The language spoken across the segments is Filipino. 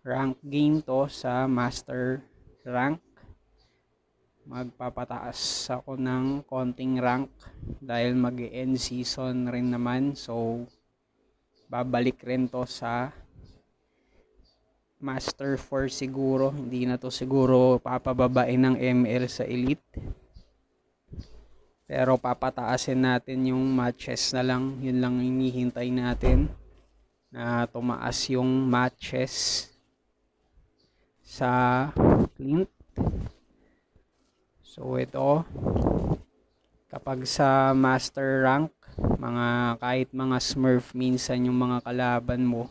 rank game to sa master rank. Magpapataas ako ng konting rank dahil mag end season rin naman. So, babalik rin to sa Master 4 siguro. Hindi na to siguro papababain ng ML sa Elite. Pero papataasin natin yung matches na lang. Yun lang hinihintay natin. Na tumaas yung matches sa Clint. So ito kapag sa master rank mga kahit mga smurf minsan yung mga kalaban mo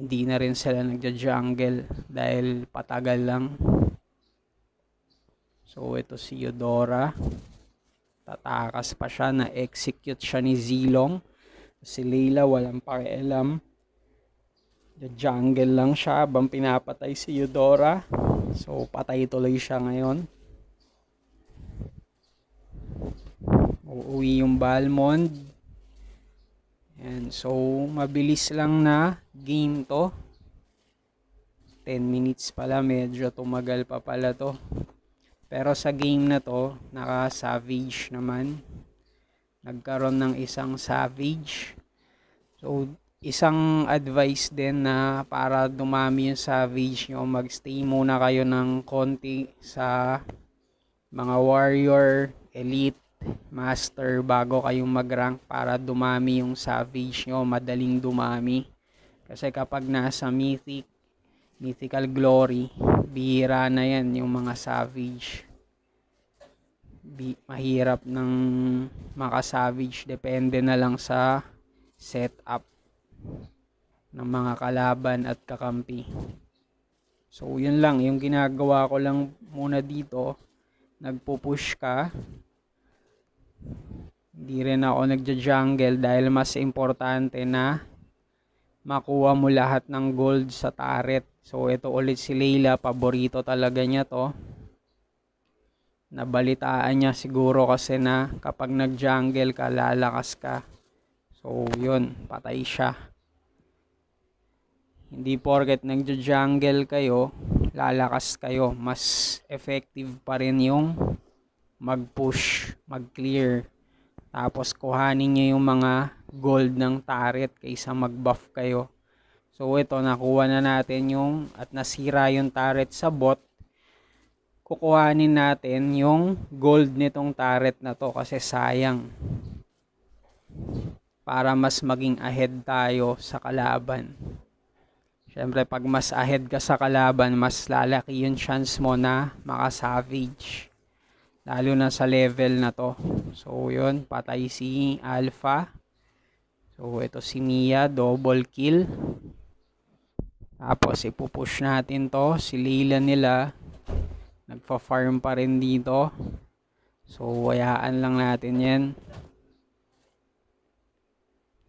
hindi na rin sila nagja-jungle dahil patagal lang. So ito si Eudora. Tatakas pa siya na execute siya ni Zilong. Si Leila walang pakialam. Jungle lang siya habang pinapatay si Eudora. So patay tuloy siya ngayon. Uuwi yung Balmond. And so, mabilis lang na game to. 10 minutes pala, medyo tumagal pa pala to. Pero sa game na to, naka-savage naman. Nagkaroon ng isang savage. So, isang advice din na para dumami yung savage nyo, magstay muna kayo ng konti sa mga warrior, elite, master bago kayong mag-rank para dumami yung savage nyo, madaling dumami. Kasi kapag nasa mythic, mythical glory, bihira na yan yung mga savage. Bi mahirap ng maka-savage, depende na lang sa setup ng mga kalaban at kakampi. So, yun lang. Yung ginagawa ko lang muna dito, nagpo-push ka, hindi rin ako nagja-jungle dahil mas importante na makuha mo lahat ng gold sa turret. So ito ulit si Leila, paborito talaga niya to. Nabalitaan niya siguro kasi na kapag nag-jungle ka, lalakas ka. So yun, patay siya. Hindi porket nag-jungle kayo, lalakas kayo. Mas effective pa rin yung mag-push, mag-clear. Tapos kuhanin niyo yung mga gold ng turret kaysa mag-buff kayo. So ito, nakuha na natin yung at nasira yung turret sa bot. Kukuhanin natin yung gold nitong turret na to kasi sayang. Para mas maging ahead tayo sa kalaban. Siyempre, pag mas ahead ka sa kalaban, mas lalaki yung chance mo na maka-savage. Lalo na sa level na to. So, yun. Patay si Alpha. So, ito si Mia. Double kill. Tapos, ipupush natin to. Si Leila nila. Nagpa-farm pa rin dito. So, wayaan lang natin yan.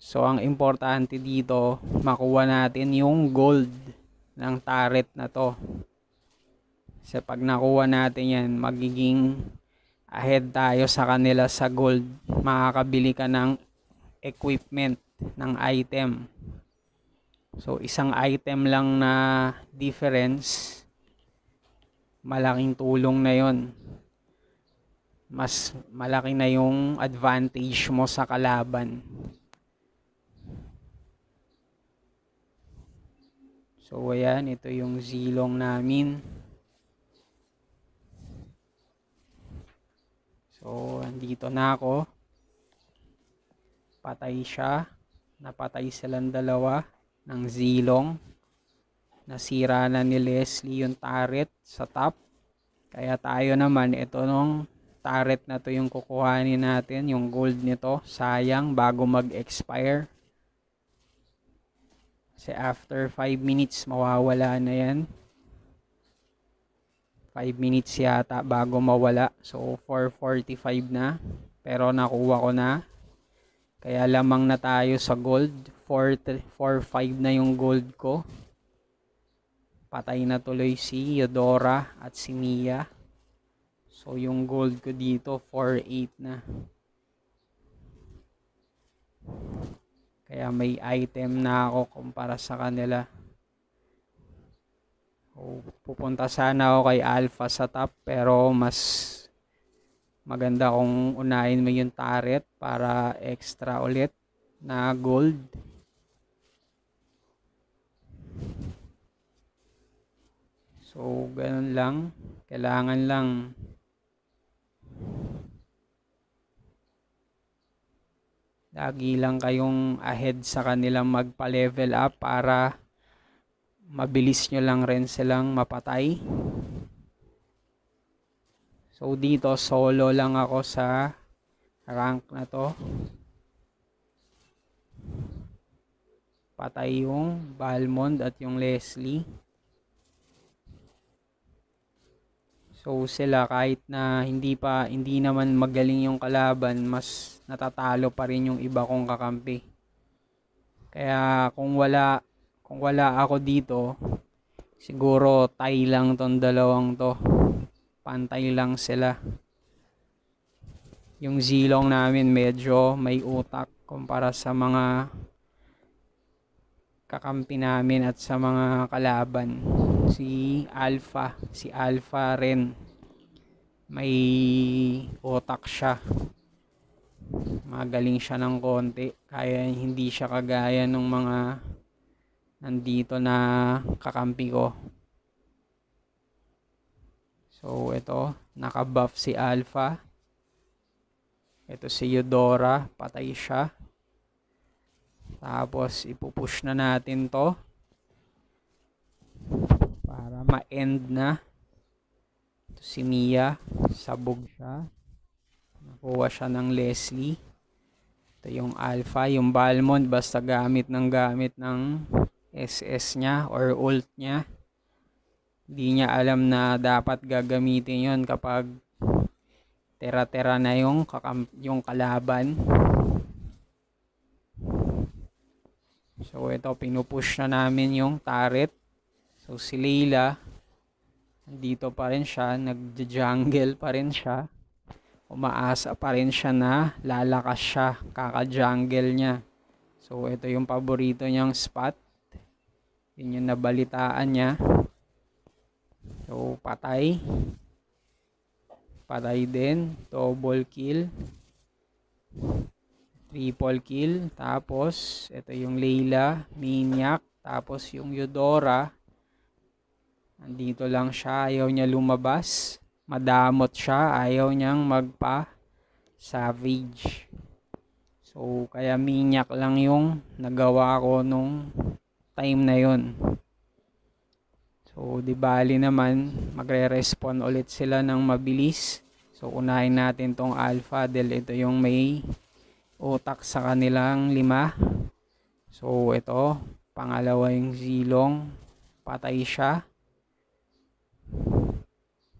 So, ang importante dito, makuha natin yung gold ng turret na to. Kasi pag nakuha natin yan, magiging ahead tayo sa kanila sa gold, makakabili ka ng equipment ng item. So, isang item lang na difference, malaking tulong na yon Mas malaki na yung advantage mo sa kalaban. So, ayan, ito yung zilong namin. So, andito na ako. Patay siya. Napatay silang dalawa ng zilong. Nasira na ni Leslie yung turret sa top. Kaya tayo naman, ito nung turret na to yung kukuhanin natin, yung gold nito. Sayang, bago mag-expire. Kasi after 5 minutes, mawawala na yan. 5 minutes yata bago mawala. So 4.45 na. Pero nakuha ko na. Kaya lamang na tayo sa gold. 4.5 na yung gold ko. Patay na tuloy si Eudora at si Mia. So yung gold ko dito 4.8 na. Kaya may item na ako kumpara sa kanila. So, pupunta sana ako kay Alpha sa top pero mas maganda kung unahin mo yung turret para extra ulit na gold. So, ganun lang. Kailangan lang lagi lang kayong ahead sa kanilang magpa-level up para mabilis nyo lang rin silang mapatay. So, dito solo lang ako sa rank na to. Patay yung Balmond at yung Leslie. So sila kahit na hindi pa hindi naman magaling yung kalaban, mas natatalo pa rin yung iba kong kakampi. Kaya kung wala kung wala ako dito, siguro tie lang tong dalawang to. Pantay lang sila. Yung zilong namin medyo may utak kumpara sa mga kakampi namin at sa mga kalaban si Alpha, si Alpha rin. May otak siya. Magaling siya ng konti. Kaya hindi siya kagaya ng mga nandito na kakampi ko. So, ito. Nakabuff si Alpha. Ito si Eudora. Patay siya. Tapos, ipupush na natin to ma-end na. Ito si Mia. Sabog siya. Nakuha siya ng Leslie. Ito yung Alpha yung Balmond. Basta gamit ng gamit ng SS niya or ult niya. Hindi niya alam na dapat gagamitin yon kapag tera-tera na yung, yung kalaban. So ito pinupush na namin yung turret. So si Leila, dito pa rin siya, nag-jungle pa rin siya. Umaasa pa rin siya na lalakas siya, kaka-jungle niya. So ito yung paborito niyang spot. Yun yung nabalitaan niya. So patay. Patay din. Double kill. Triple kill. Tapos, ito yung Leila, Maniac. Tapos yung Eudora, Andito lang siya, ayaw niya lumabas. Madamot siya, ayaw niyang magpa savage. So, kaya minyak lang yung nagawa ko nung time na yon. So, di bali naman, magre-respond ulit sila ng mabilis. So, unahin natin tong alpha dahil ito yung may utak sa kanilang lima. So, ito, pangalawa yung zilong, patay siya.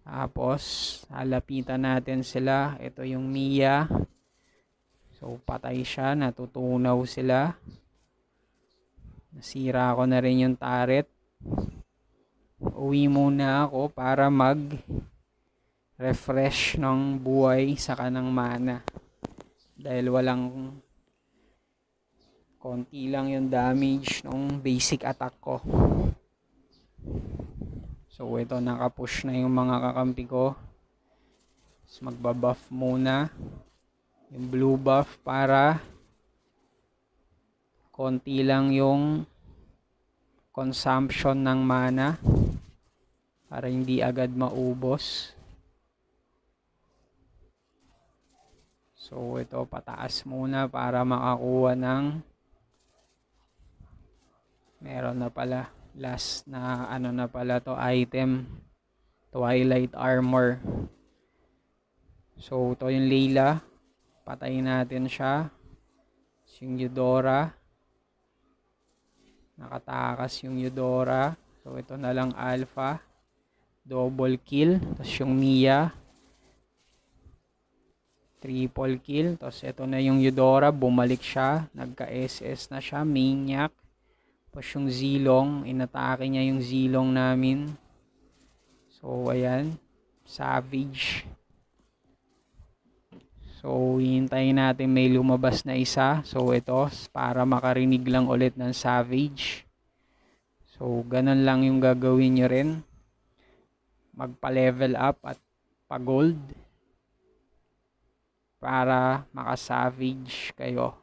Tapos, halapitan natin sila. Ito yung Mia. So, patay siya. Natutunaw sila. Nasira ko na rin yung turret. Uwi muna ako para mag refresh ng buhay sa kanang mana. Dahil walang konti lang yung damage ng basic attack ko. So ito nakapush na yung mga kakampi ko. So, magbabuff muna. Yung blue buff para konti lang yung consumption ng mana para hindi agad maubos. So ito pataas muna para makakuha ng meron na pala last na ano na pala to item. Twilight Armor. So to yung Layla patayin natin siya. Yung Eudora. Nakatakas yung Eudora. So ito na lang Alpha. Double kill. Tapos yung Mia. Triple kill. Tapos ito na yung Eudora. Bumalik siya. Nagka SS na siya. Maniac tapos yung zilong, inatake niya yung zilong namin. So, ayan. Savage. So, hihintayin natin may lumabas na isa. So, ito, para makarinig lang ulit ng Savage. So, ganun lang yung gagawin nyo rin. Magpa-level up at pa-gold. Para maka-savage kayo.